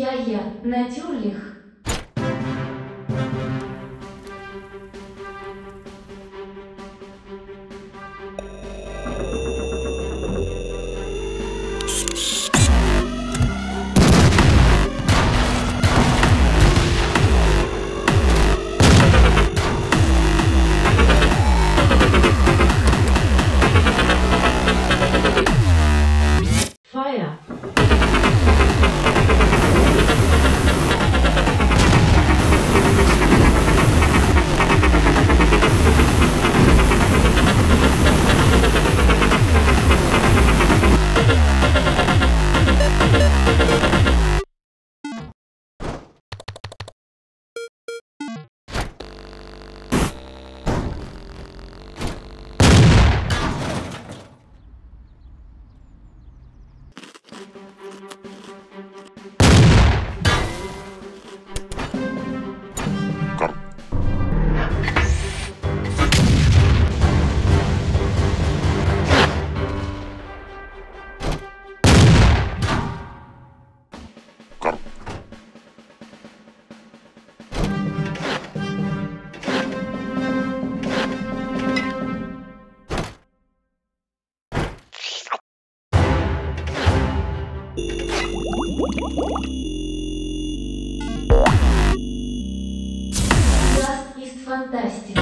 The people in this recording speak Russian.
Я-я, натюрлих. Fire. Das ist fantastisch.